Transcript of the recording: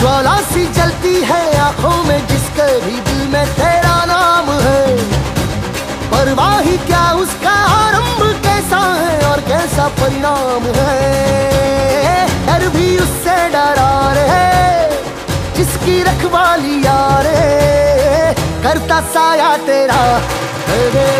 ज्वाला सी जलती है आँखों में, जिसके भी दिल में तेरा नाम है। परवाही क्या उसका आरंभ कैसा है और कैसा परिणाम है? जिसकी रखवाली यारे करता साया तेरा तेरे